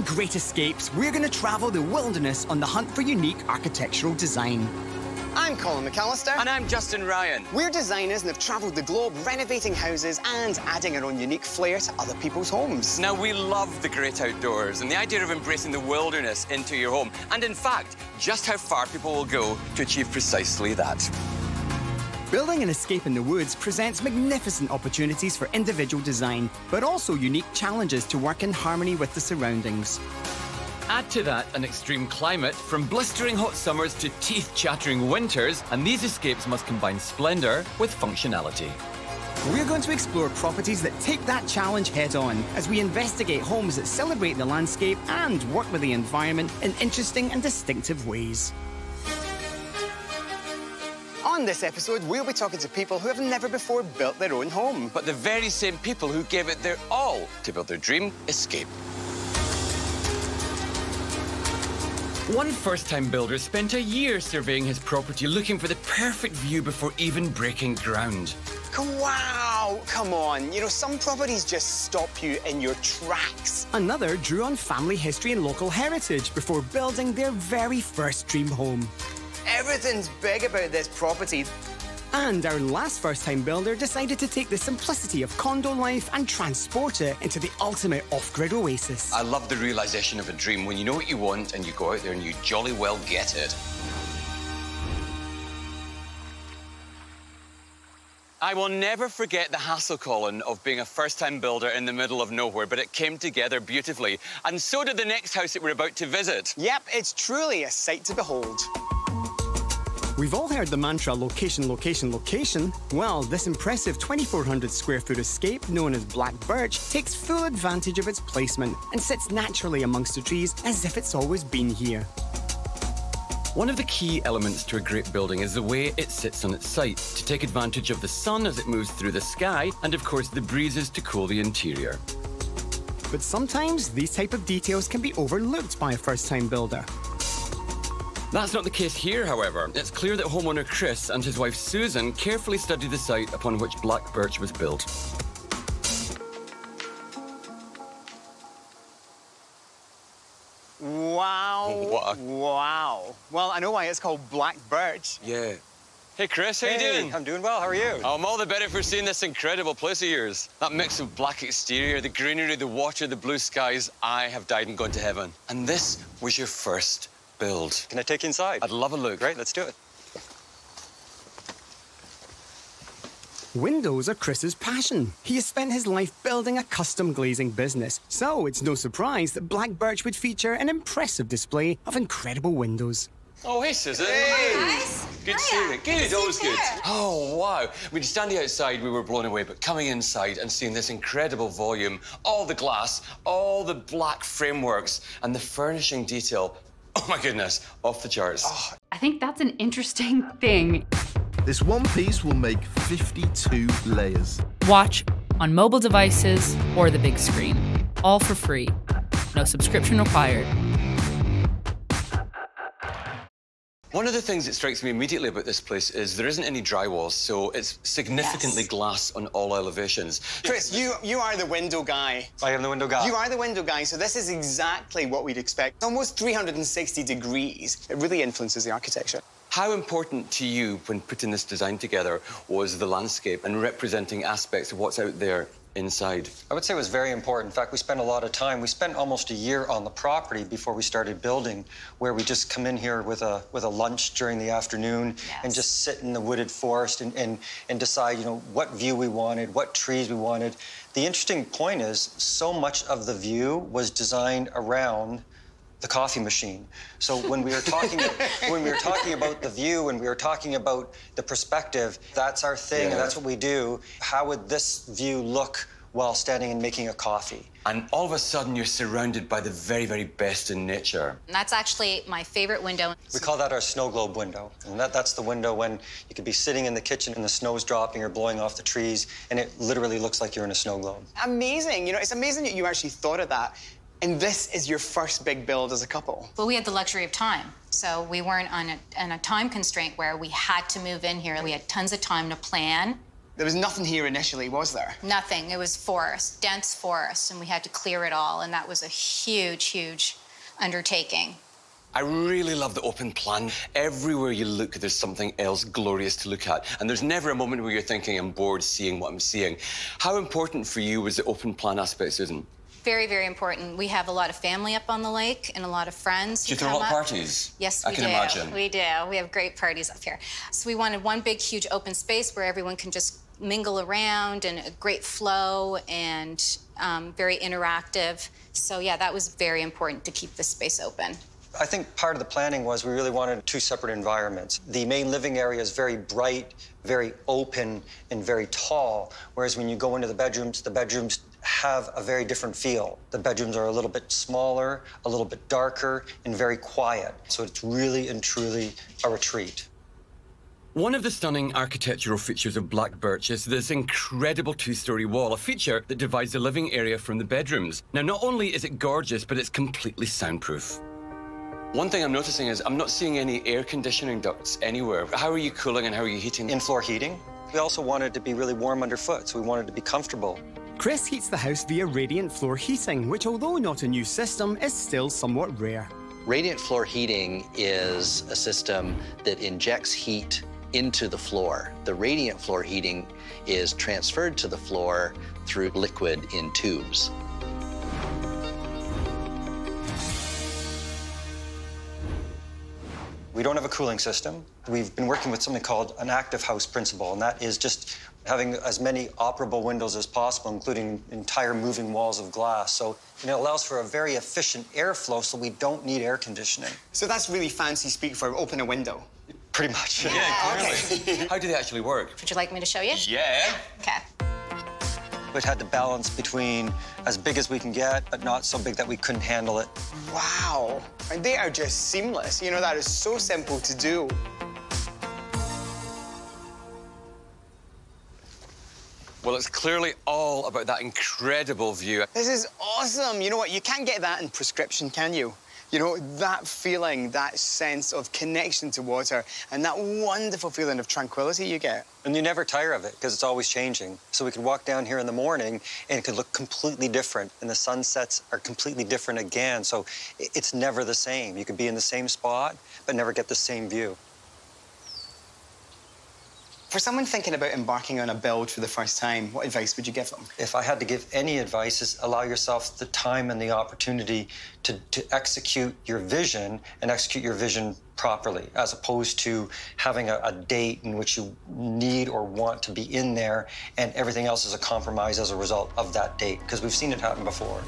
on Great Escapes, we're going to travel the wilderness on the hunt for unique architectural design. I'm Colin McAllister. And I'm Justin Ryan. We're designers and have travelled the globe renovating houses and adding our own unique flair to other people's homes. Now, we love the great outdoors and the idea of embracing the wilderness into your home. And in fact, just how far people will go to achieve precisely that. Building an escape in the woods presents magnificent opportunities for individual design, but also unique challenges to work in harmony with the surroundings. Add to that an extreme climate, from blistering hot summers to teeth chattering winters, and these escapes must combine splendour with functionality. We're going to explore properties that take that challenge head on as we investigate homes that celebrate the landscape and work with the environment in interesting and distinctive ways. On this episode, we'll be talking to people who have never before built their own home. But the very same people who gave it their all to build their dream escape. One first-time builder spent a year surveying his property looking for the perfect view before even breaking ground. Wow, come on. You know, some properties just stop you in your tracks. Another drew on family history and local heritage before building their very first dream home. Everything's big about this property. And our last first time builder decided to take the simplicity of condo life and transport it into the ultimate off grid oasis. I love the realization of a dream when you know what you want and you go out there and you jolly well get it. I will never forget the hassle, Colin, of being a first-time builder in the middle of nowhere, but it came together beautifully. And so did the next house that we're about to visit. Yep, it's truly a sight to behold. We've all heard the mantra location, location, location. Well, this impressive 2,400 square foot escape, known as Black Birch, takes full advantage of its placement and sits naturally amongst the trees as if it's always been here. One of the key elements to a great building is the way it sits on its site, to take advantage of the sun as it moves through the sky, and of course the breezes to cool the interior. But sometimes these type of details can be overlooked by a first-time builder. That's not the case here, however. It's clear that homeowner Chris and his wife Susan carefully studied the site upon which Black Birch was built. Wow. What a- Wow. Well, I know why it's called Black Birch. Yeah. Hey, Chris, how are you Hey, doing? I'm doing well. How are you? I'm all the better for seeing this incredible place of yours. That mix of black exterior, the greenery, the water, the blue skies. I have died and gone to heaven. And this was your first build. Can I take you inside? I'd love a look. Great, let's do it. Windows are Chris's passion. He has spent his life building a custom glazing business, so it's no surprise that Black Birch would feature an impressive display of incredible windows. Oh, hey, Susan. Guys, Good to see Hiya. you. Good, to always good. Oh, wow. We'd standing outside, we were blown away, but coming inside and seeing this incredible volume, all the glass, all the black frameworks, and the furnishing detail. Oh, my goodness, off the charts. I think that's an interesting thing. This one piece will make 52 layers. Watch on mobile devices or the big screen. All for free. No subscription required. One of the things that strikes me immediately about this place is there isn't any drywalls, so it's significantly Yes. glass on all elevations. Chris, you, you are the window guy. I am the window guy. You are the window guy, so this is exactly what we'd expect. Almost 360 degrees. It really influences the architecture. How important to you when putting this design together was the landscape and representing aspects of what's out there inside? I would say it was very important. In fact, we spent a lot of time. We spent almost a year on the property before we started building, where we just come in here with a with a lunch during the afternoon and just sit in the wooded forest and, and and decide, you know, what view we wanted, what trees we wanted. The interesting point is, so much of the view was designed around the coffee machine. So when we were talking when we were talking about the view and we were talking about the perspective, that's our thing and that's what we do. How would this view look while standing and making a coffee? And all of a sudden, you're surrounded by the very, very best in nature. And that's actually my favorite window. We call that our snow globe window. And that, that's the window when you could be sitting in the kitchen and the snow's dropping or blowing off the trees and it literally looks like you're in a snow globe. Amazing. You know, it's amazing that you actually thought of that. And this is your first big build as a couple. Well, we had the luxury of time. So we weren't on a, on a time constraint where we had to move in here. We had tons of time to plan. There was nothing here initially, was there? Nothing. It was forest, dense forest, and we had to clear it all, and that was a huge, huge undertaking. I really love the open plan. Everywhere you look, there's something else glorious to look at. And there's never a moment where you're thinking, I'm bored seeing what I'm seeing. How important for you was the open plan aspect, Susan? Very, very important. We have a lot of family up on the lake and a lot of friends. Do you throw a lot of up. parties? Yes, I we can do. imagine. We do. We have great parties up here. So we wanted one big, huge open space where everyone can just mingle around and a great flow and um, very interactive. So yeah, that was very important to keep the space open. I think part of the planning was we really wanted two separate environments. The main living area is very bright, very open, and very tall, whereas when you go into the bedrooms, the bedrooms have a very different feel. The bedrooms are a little bit smaller, a little bit darker, and very quiet. So it's really and truly a retreat. One of the stunning architectural features of Black Birch is this incredible two story wall, a feature that divides the living area from the bedrooms. Now, not only is it gorgeous, but it's completely soundproof. One thing I'm noticing is I'm not seeing any air conditioning ducts anywhere. How are you cooling and how are you heating? In-floor heating. We also wanted to be really warm underfoot, so we wanted to be comfortable. Chris heats the house via radiant floor heating, which, although not a new system, is still somewhat rare. Radiant floor heating is a system that injects heat into the floor. The radiant floor heating is transferred to the floor through liquid in tubes. We don't have a cooling system. We've been working with something called an active house principle, and that is just having as many operable windows as possible, including entire moving walls of glass. So you know, it allows for a very efficient airflow, so we don't need air conditioning. So that's really fancy speak for open a window. Pretty much. Yeah, okay. How do they actually work? Would you like me to show you? Yeah. Okay. It had to balance between as big as we can get, but not so big that we couldn't handle it. Wow. And they are just seamless. You know, that is so simple to do. Well, it's clearly all about that incredible view. This is awesome. You know what? You can't get that in prescription, can you? You know, that feeling, that sense of connection to water, and that wonderful feeling of tranquility you get. And you never tire of it because it's always changing. So we could walk down here in the morning and it could look completely different, and the sunsets are completely different again. So it's never the same. You could be in the same spot, but never get the same view. For someone thinking about embarking on a build for the first time, what advice would you give them? If I had to give any advice, is allow yourself the time and the opportunity to, to execute your vision and execute your vision properly, as opposed to having a, a date in which you need or want to be in there and everything else is a compromise as a result of that date, because we've seen it happen before.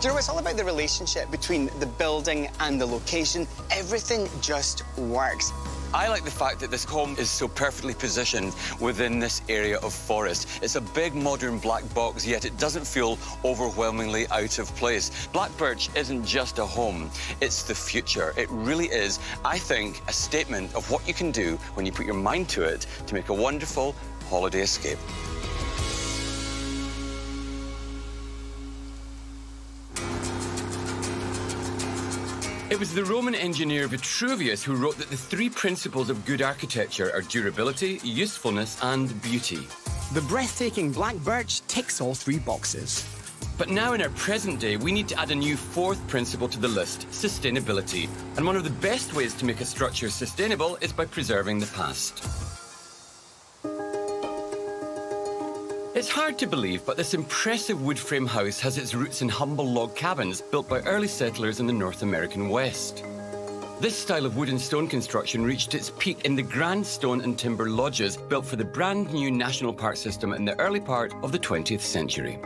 Do you know, it's all about the relationship between the building and the location. Everything just works. I like the fact that this home is so perfectly positioned within this area of forest. It's a big modern black box, yet it doesn't feel overwhelmingly out of place. Black Birch isn't just a home, it's the future. It really is, I think, a statement of what you can do when you put your mind to it to make a wonderful holiday escape. It was the Roman engineer Vitruvius who wrote that the three principles of good architecture are durability, usefulness, and beauty. The breathtaking Black Birch ticks all three boxes. But now, in our present day, we need to add a new fourth principle to the list sustainability. And one of the best ways to make a structure sustainable is by preserving the past. It's hard to believe, but this impressive wood frame house has its roots in humble log cabins built by early settlers in the North American West. This style of wood and stone construction reached its peak in the grand stone and timber lodges built for the brand new national park system in the early part of the 20th century.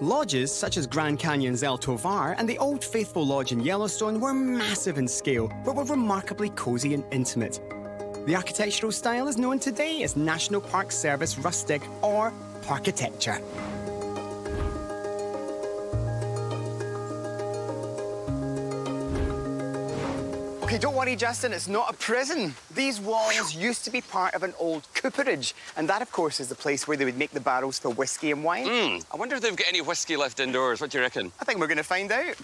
Lodges such as Grand Canyon's El Tovar and the Old Faithful Lodge in Yellowstone were massive in scale, but were remarkably cosy and intimate. The architectural style is known today as National Park Service Rustic or Parkitecture. Okay, don't worry, Justin, it's not a prison. These walls used to be part of an old cooperage, and that, of course, is the place where they would make the barrels for whiskey and wine. Hmm, I wonder if they've got any whiskey left indoors. What do you reckon? I think we're going to find out.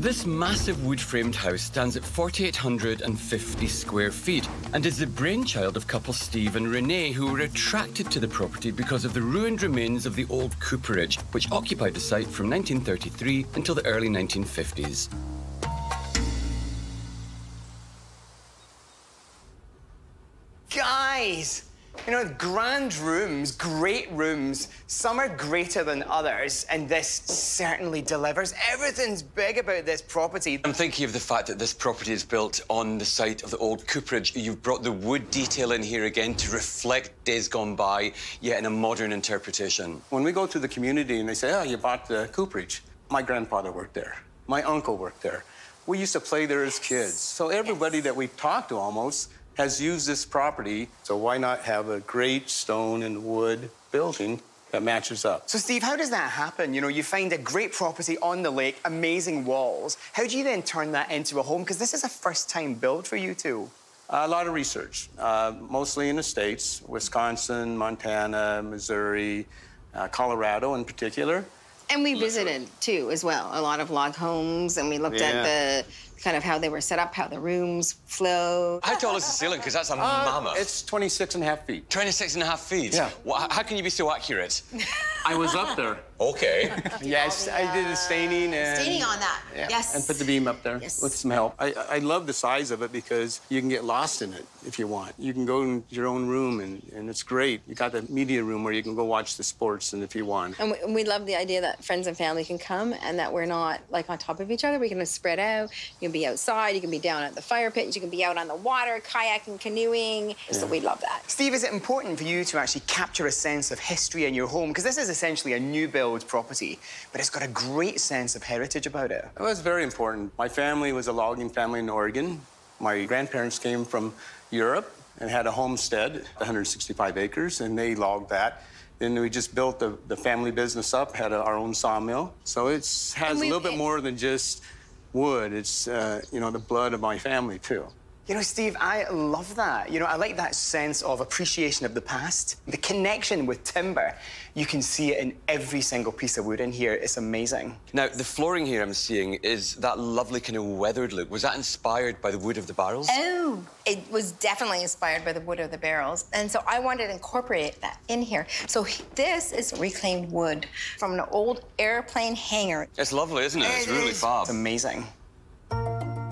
This massive wood framed house stands at 4,850 square feet and is the brainchild of couple Steve and Renee, who were attracted to the property because of the ruined remains of the old cooperage, which occupied the site from 1933 until the early 1950s. You know, grand rooms, great rooms. Some are greater than others, and this certainly delivers. Everything's big about this property. I'm thinking of the fact that this property is built on the site of the old cooperage. You've brought the wood detail in here again to reflect days gone by, yet in a modern interpretation. When we go to the community and they say, oh, you bought the cooperage, my grandfather worked there. My uncle worked there. We used to play there as kids. So everybody yes. that we've talked to almost has used this property, so why not have a great stone and wood building that matches up. So, Steve, how does that happen? You know, you find a great property on the lake, amazing walls. How do you then turn that into a home? Because this is a first-time build for you two. a lot of research, uh, mostly in the States, Wisconsin, Montana, Missouri, uh, Colorado in particular. And we visited, too, as well, a lot of log homes, and we looked yeah. at the kind of how they were set up, how the rooms flow. How tall is the ceiling? Because that's a uh, mammoth. It's 26 and a half feet. 26 and a half feet? Yeah. Well, how can you be so accurate? I was up there. Okay. yes, I did the staining and... Staining on that, yeah, yes. And put the beam up there yes. with some help. I, I love the size of it because you can get lost in it if you want. You can go in your own room and, and it's great. You got the media room where you can go watch the sports and if you want. And we, and we love the idea that friends and family can come and that we're not like on top of each other. We can spread out. You can be outside, you can be down at the fire pit, you can be out on the water, kayaking, canoeing. Yeah. So we love that. Steve, is it important for you to actually capture a sense of history in your home? Because this is essentially a new build property, but it's got a great sense of heritage about it. It was very important. My family was a logging family in Oregon. My grandparents came from Europe and had a homestead, 165 acres, and they logged that. Then we just built the, the family business up, had a, our own sawmill. So it has a little bit more than just wood. It's, uh, you know, the blood of my family, too. You know, Steve, I love that. You know, I like that sense of appreciation of the past, the connection with timber. You can see it in every single piece of wood in here. It's amazing. Now, the flooring here I'm seeing is that lovely kind of weathered look. Was that inspired by the wood of the barrels? Oh, it was definitely inspired by the wood of the barrels. And so I wanted to incorporate that in here. So this is reclaimed wood from an old airplane hangar. It's lovely, isn't it? it it's really is. fab. It's amazing.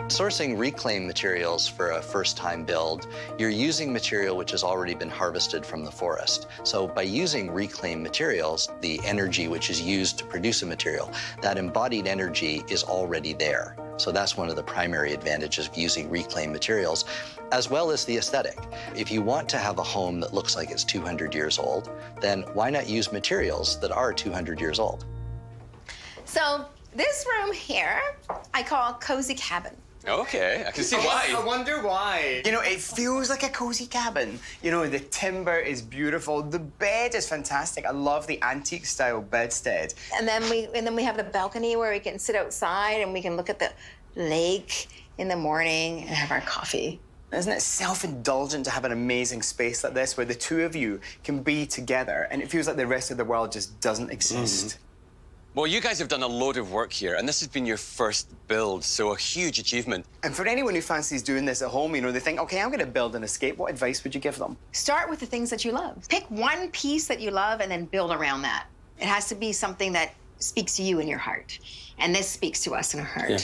Sourcing reclaimed materials for a first-time build, you're using material which has already been harvested from the forest. So by using reclaimed materials, the energy which is used to produce a material, that embodied energy is already there. So that's one of the primary advantages of using reclaimed materials, as well as the aesthetic. If you want to have a home that looks like it's 200 years old, then why not use materials that are 200 years old? So this room here, I call Cozy Cabin. Okay, I can see why. I wonder why. You know, it feels like a cozy cabin. You know, the timber is beautiful. The bed is fantastic. I love the antique style bedstead. And then we and then we have the balcony where we can sit outside and we can look at the lake in the morning and have our coffee. Isn't it self-indulgent to have an amazing space like this where the two of you can be together and it feels like the rest of the world just doesn't exist? Mm. Well, you guys have done a load of work here, and this has been your first build, so a huge achievement. And for anyone who fancies doing this at home, you know, they think, OK, I'm going to build an escape. What advice would you give them? Start with the things that you love. Pick one piece that you love and then build around that. It has to be something that speaks to you in your heart. And this speaks to us in our heart. Yeah.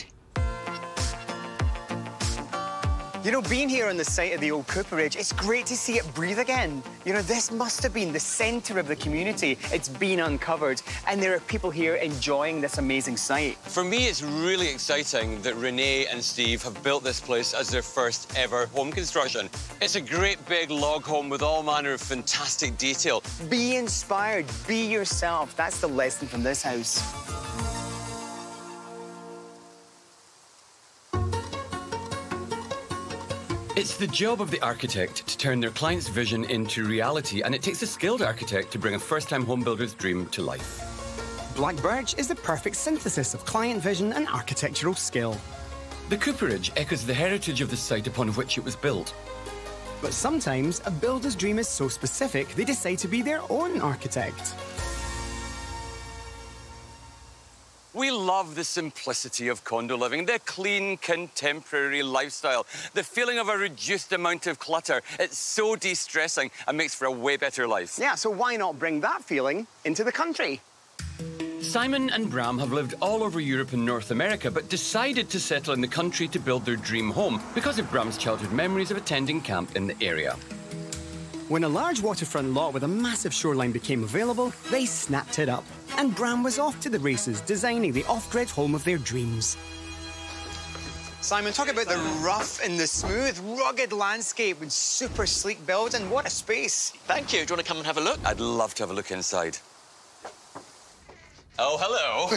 You know, being here on the site of the old cooperage, it's great to see it breathe again. You know, this must have been the centre of the community. It's been uncovered, and there are people here enjoying this amazing site. For me, it's really exciting that Renee and Steve have built this place as their first ever home construction. It's a great big log home with all manner of fantastic detail. Be inspired, be yourself. That's the lesson from this house. It's the job of the architect to turn their client's vision into reality, and it takes a skilled architect to bring a first-time homebuilder's dream to life. Black Birch is the perfect synthesis of client vision and architectural skill. The cooperage echoes the heritage of the site upon which it was built. But sometimes a builder's dream is so specific they decide to be their own architect. We love the simplicity of condo living, the clean, contemporary lifestyle, the feeling of a reduced amount of clutter. It's so de-stressing and makes for a way better life. Yeah, so why not bring that feeling into the country? Simon and Bram have lived all over Europe and North America, but decided to settle in the country to build their dream home because of Bram's childhood memories of attending camp in the area. When a large waterfront lot with a massive shoreline became available, they snapped it up. And Bram was off to the races, designing the off-grid home of their dreams. Simon, talk about the rough and the smooth, rugged landscape with super sleek building. What a space. Thank you. Do you want to come and have a look? I'd love to have a look inside. Oh, hello.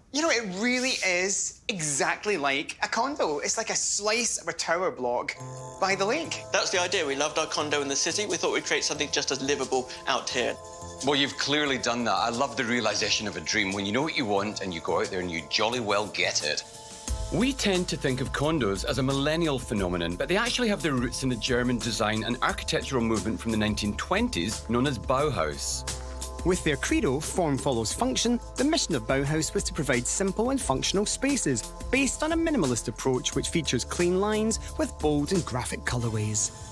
you know, it really is exactly like a condo. It's like a slice of a tower block by the lake. That's the idea. We loved our condo in the city. We thought we'd create something just as livable out here. Well, you've clearly done that. I love the realization of a dream when you know what you want and you go out there and you jolly well get it. We tend to think of condos as a millennial phenomenon, but they actually have their roots in the German design and architectural movement from the 1920s known as Bauhaus. With their credo, form follows function, the mission of Bauhaus was to provide simple and functional spaces, based on a minimalist approach which features clean lines with bold and graphic colourways.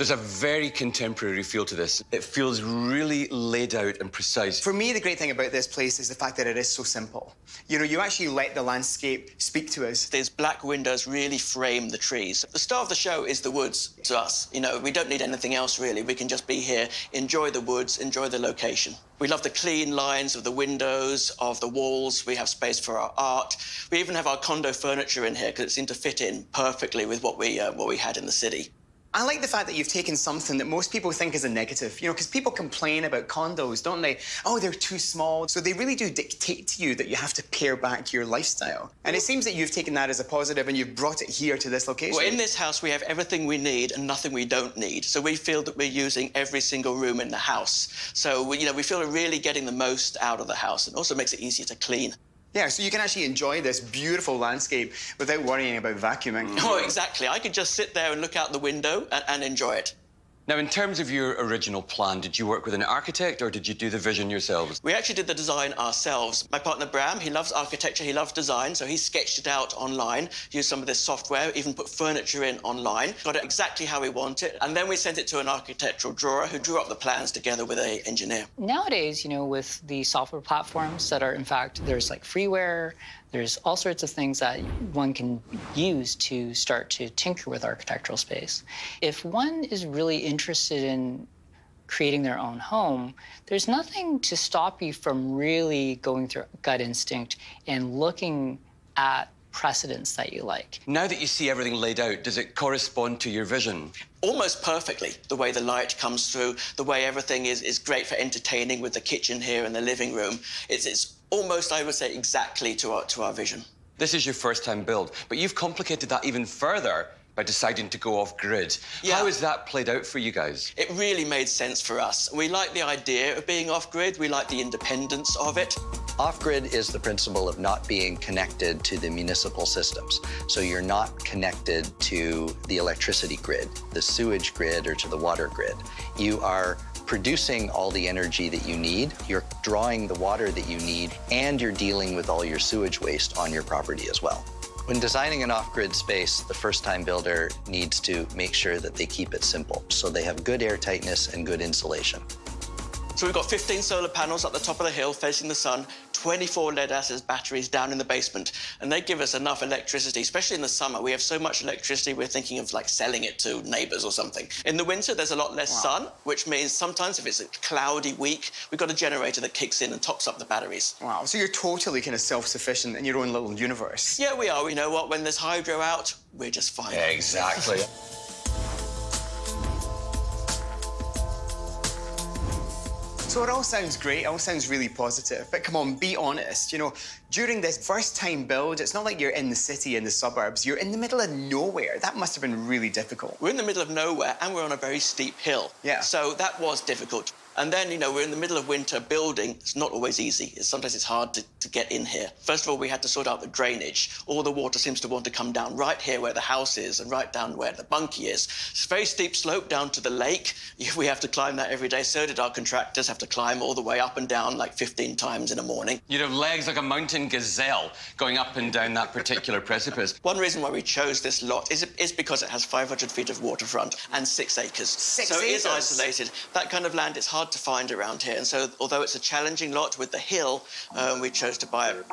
There's a very contemporary feel to this. It feels really laid out and precise. For me, the great thing about this place is the fact that it is so simple. You know, you actually let the landscape speak to us. These black windows really frame the trees. The star of the show is the woods to us. You know, we don't need anything else really. We can just be here, enjoy the woods, enjoy the location. We love the clean lines of the windows, of the walls. We have space for our art. We even have our condo furniture in here because it seemed to fit in perfectly with what we, uh, what we had in the city. I like the fact that you've taken something that most people think is a negative, you know, because people complain about condos, don't they? Oh, they're too small. So they really do dictate to you that you have to pare back your lifestyle. And it seems that you've taken that as a positive and you've brought it here to this location. Well, in this house, we have everything we need and nothing we don't need. So we feel that we're using every single room in the house. So, we, you know, we feel we're really getting the most out of the house and also makes it easier to clean. Yeah, so you can actually enjoy this beautiful landscape without worrying about vacuuming. Oh, exactly. I could just sit there and look out the window and, and enjoy it. Now, in terms of your original plan, did you work with an architect or did you do the vision yourselves? We actually did the design ourselves. My partner Bram, he loves architecture, he loves design, so he sketched it out online, used some of this software, even put furniture in online, got it exactly how we want it, and then we sent it to an architectural drawer who drew up the plans together with an engineer. Nowadays, you know, with the software platforms that are, in fact, there's like freeware, there's all sorts of things that one can use to start to tinker with architectural space. If one is really interested in creating their own home, there's nothing to stop you from really going through gut instinct and looking at precedents that you like. Now that you see everything laid out, does it correspond to your vision? Almost perfectly, the way the light comes through, the way everything is, is great for entertaining with the kitchen here and the living room. It's, it's almost, I would say, exactly to our, to our vision. This is your first time build, but you've complicated that even further by deciding to go off grid. Yeah. How has that played out for you guys? It really made sense for us. We like the idea of being off grid, we like the independence of it. Off grid is the principle of not being connected to the municipal systems. So you're not connected to the electricity grid, the sewage grid, or to the water grid. You are producing all the energy that you need, you're drawing the water that you need, and you're dealing with all your sewage waste on your property as well. When designing an off-grid space, the first-time builder needs to make sure that they keep it simple, so they have good air tightness and good insulation. So we've got 15 solar panels at the top of the hill facing the sun, 24 lead acid batteries down in the basement, and they give us enough electricity, especially in the summer. We have so much electricity, we're thinking of like selling it to neighbors or something. In the winter, there's a lot less wow. sun, which means sometimes if it's a cloudy week, we've got a generator that kicks in and tops up the batteries. Wow, so you're totally kind of self-sufficient in your own little universe. Yeah, we are. You know what? When there's hydro out, we're just fine. Yeah, exactly. So it all sounds great, it all sounds really positive, but come on, be honest. You know, during this first time build, it's not like you're in the city, in the suburbs, you're in the middle of nowhere. That must have been really difficult. We're in the middle of nowhere and we're on a very steep hill. Yeah. So that was difficult. And then, you know, we're in the middle of winter building. It's not always easy. It's, sometimes it's hard to, to get in here. First of all, we had to sort out the drainage. All the water seems to want to come down right here where the house is and right down where the bunkie is. It's a very steep slope down to the lake. We have to climb that every day. So did our contractors have to climb all the way up and down like 15 times in a morning. You'd have legs like a mountain gazelle going up and down that particular precipice. One reason why we chose this lot is, is because it has 500 feet of waterfront and six acres. Six so acres? it is isolated. That kind of land is hard to find around here. And so, although it's a challenging lot with the hill, um, we chose to buy it.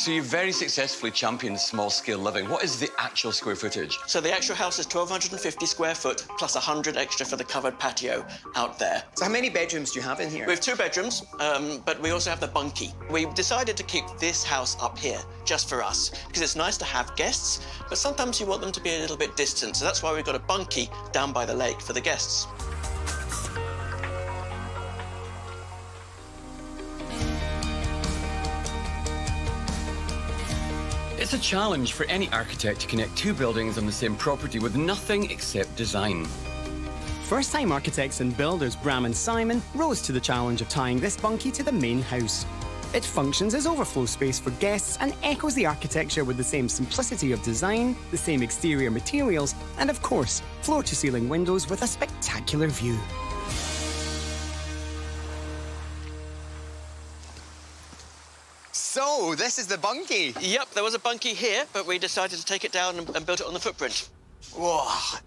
So you very successfully championed small-scale living. What is the actual square footage? So the actual house is 1,250 square foot plus 100 extra for the covered patio out there. So how many bedrooms do you have in here? We have two bedrooms, um, but we also have the bunkie. We decided to keep this house up here just for us because it's nice to have guests, but sometimes you want them to be a little bit distant. So that's why we've got a bunkie down by the lake for the guests. It's a challenge for any architect to connect two buildings on the same property with nothing except design. First time architects and builders Bram and Simon rose to the challenge of tying this bunkie to the main house. It functions as overflow space for guests and echoes the architecture with the same simplicity of design, the same exterior materials, and of course, floor to ceiling windows with a spectacular view. So, this is the bunkie. Yep, there was a bunkie here, but we decided to take it down and, and build it on the footprint. Whoa.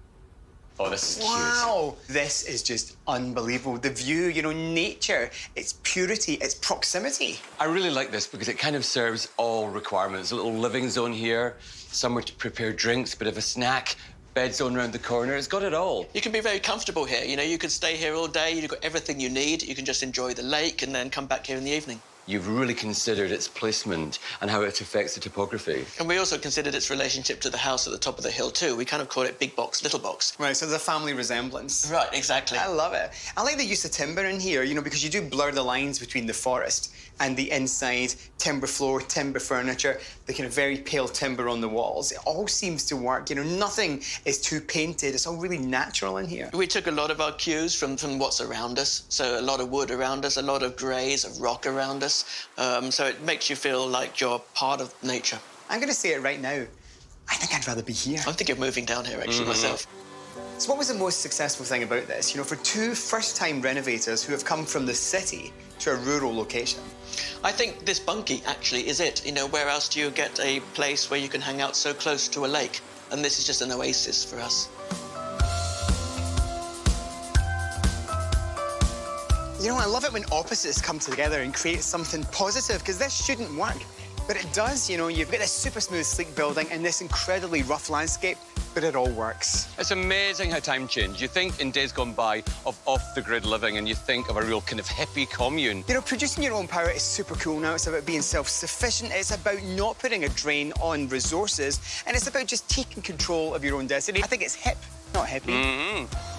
Oh, this is Wow. This is just unbelievable. The view, you know, nature, its purity, its proximity. I really like this because it kind of serves all requirements. A little living zone here, somewhere to prepare drinks, bit of a snack, bed zone around the corner. It's got it all. You can be very comfortable here. You know, you could stay here all day. You've got everything you need. You can just enjoy the lake and then come back here in the evening. You've really considered its placement and how it affects the topography. And we also considered its relationship to the house at the top of the hill, too. We kind of call it big box, little box. Right, so there's a family resemblance. Right, exactly. I love it. I like the use of timber in here, you know, because you do blur the lines between the forest and the inside, timber floor, timber furniture, the kind of very pale timber on the walls. It all seems to work. You know, nothing is too painted. It's all really natural in here. We took a lot of our cues from, from what's around us. So a lot of wood around us, a lot of greys of rock around us. Um, so it makes you feel like you're part of nature. I'm going to say it right now. I think I'd rather be here. I'm thinking of moving down here, actually, Mhm. myself. So what was the most successful thing about this? You know, for two first-time renovators who have come from the city to a rural location. I think this bunkie actually is it. You know, where else do you get a place where you can hang out so close to a lake? And this is just an oasis for us. You know, I love it when opposites come together and create something positive, because this shouldn't work. But it does, you know, you've got this super smooth, sleek building and this incredibly rough landscape, but it all works. It's amazing how time changed. You think in days gone by of off-the-grid living and you think of a real kind of hippie commune. You know, producing your own power is super cool now. It's about being self-sufficient. It's about not putting a drain on resources. And it's about just taking control of your own destiny. I think it's hip, not hippie. Mm-hmm. Now,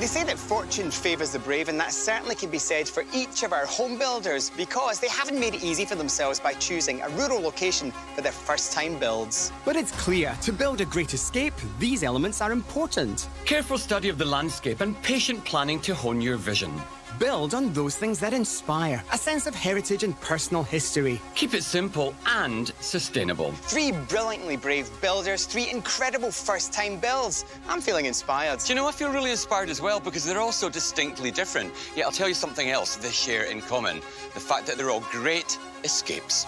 they say that fortune favours the brave, and that certainly can be said for each of our home builders because they haven't made it easy for themselves by choosing a rural location for their first-time builds. But it's clear, to build a great escape, these elements are important. Careful study of the landscape and patient planning to hone your vision. Build on those things that inspire, a sense of heritage and personal history. Keep it simple and sustainable. Three brilliantly brave builders, three incredible first-time builds. I'm feeling inspired. Do you know, I feel really inspired as well because they're all so distinctly different. Yet I'll tell you something else they share in common. The fact that they're all great escapes.